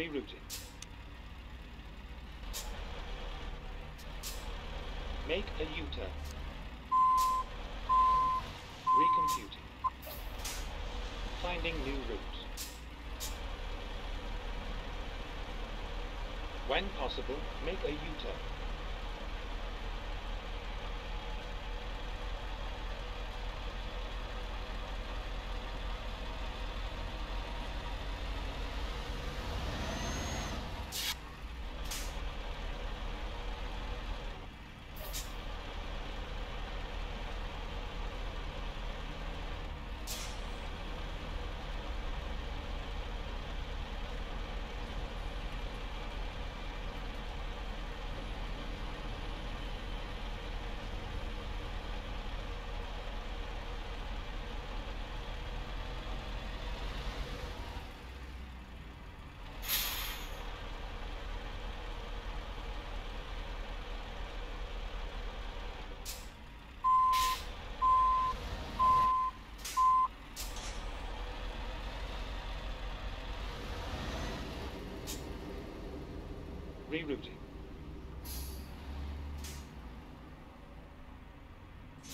Rerouting. Make a U-turn. Recomputing. Finding new route. When possible, make a U-turn.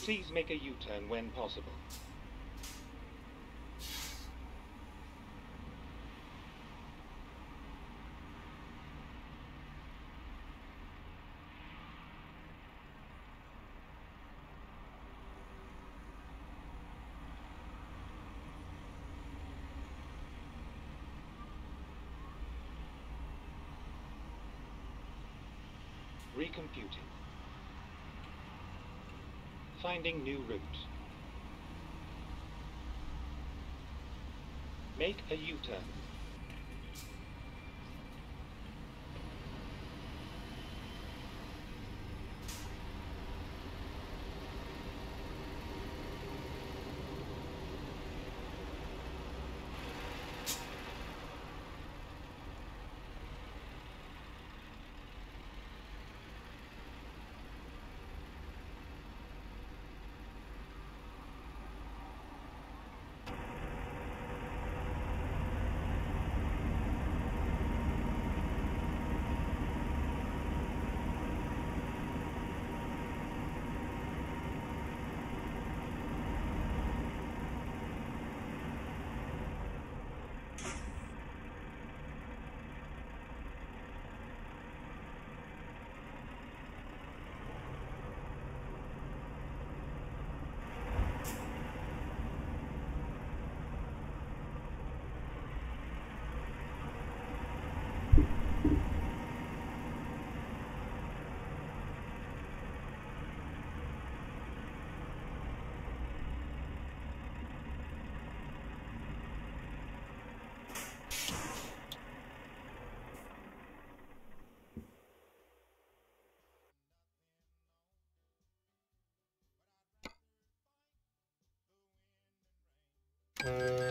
Please make a U-turn when possible. Recomputing. Finding new route. Make a U-turn. Rerouting.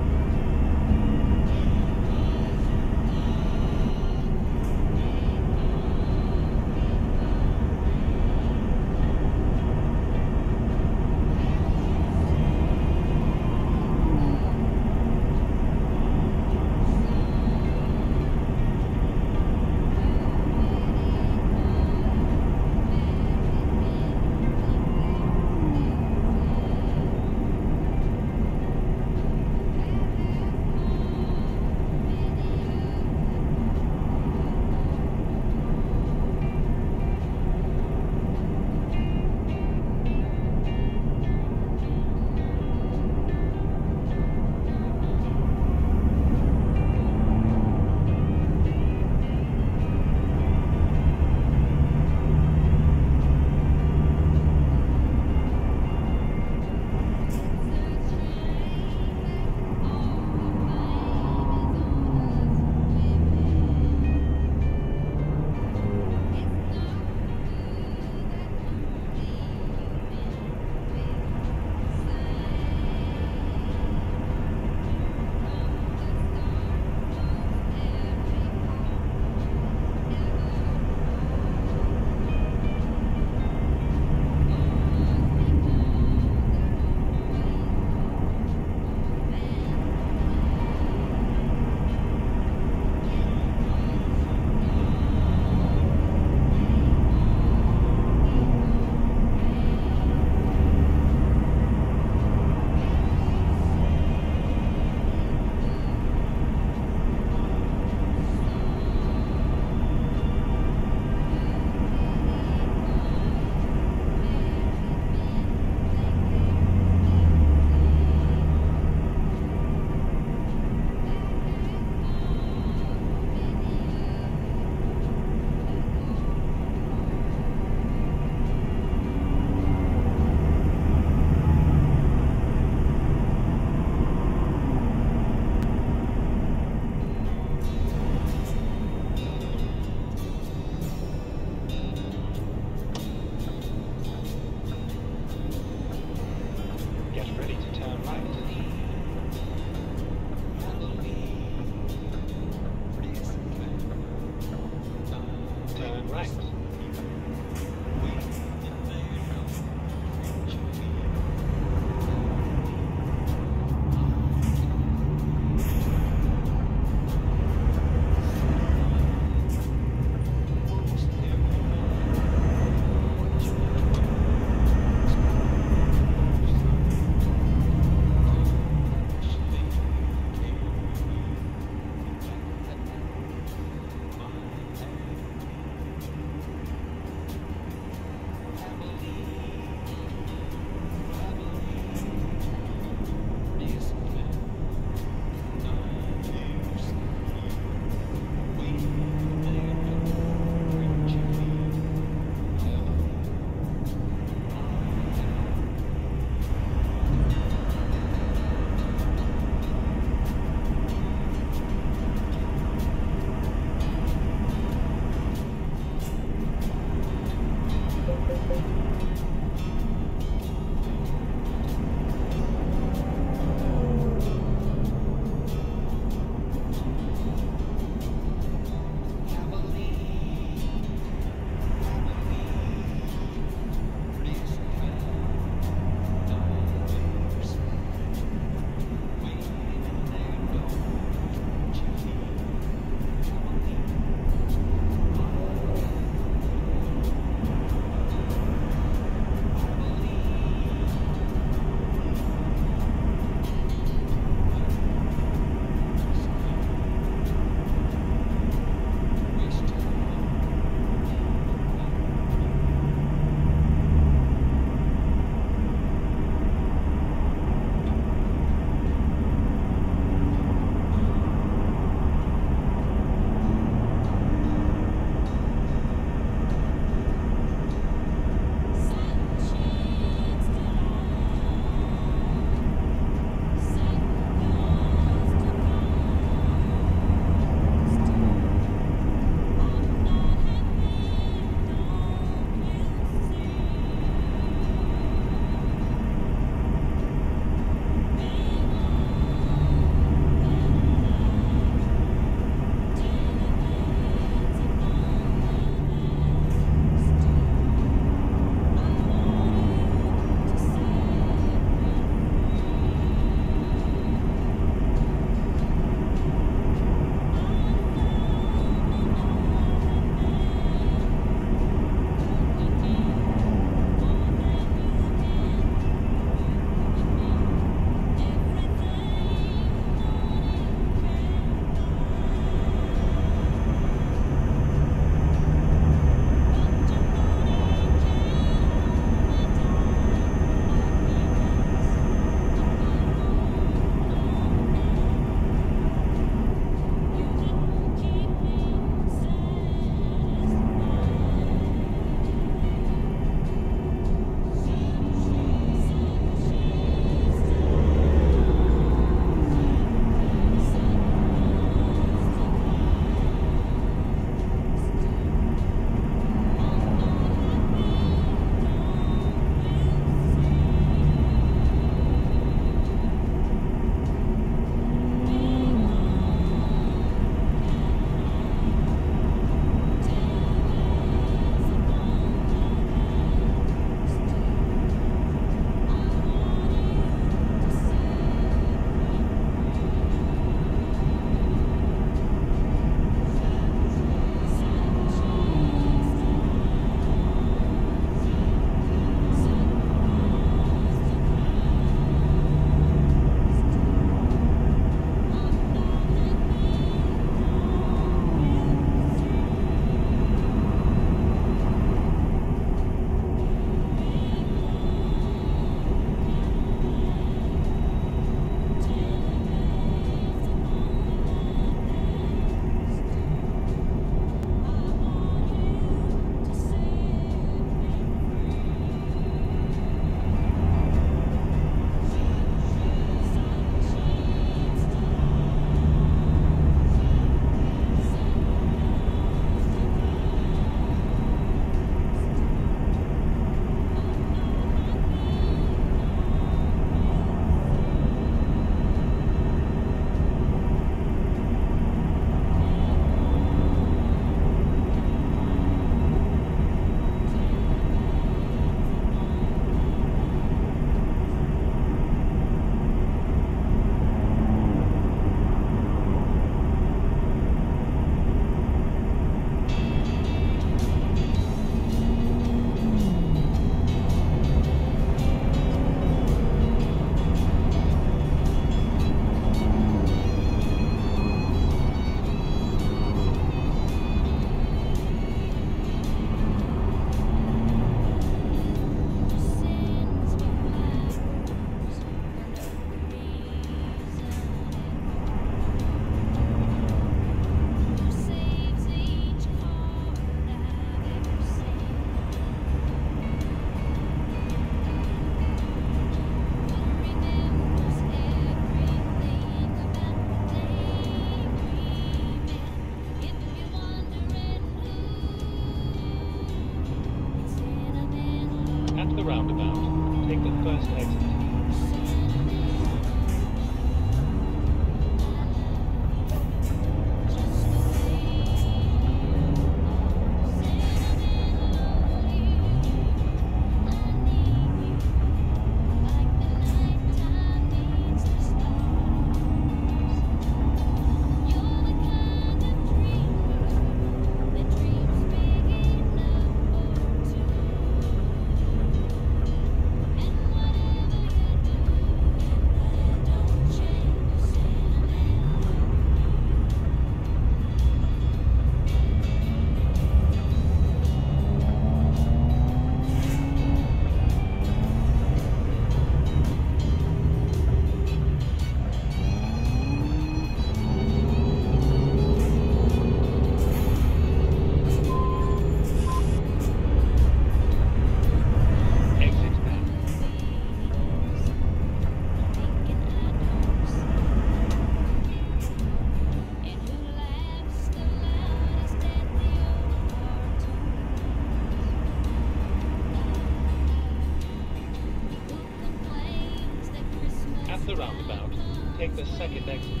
Second exit.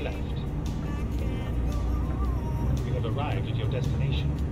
Left. You have arrived at your destination.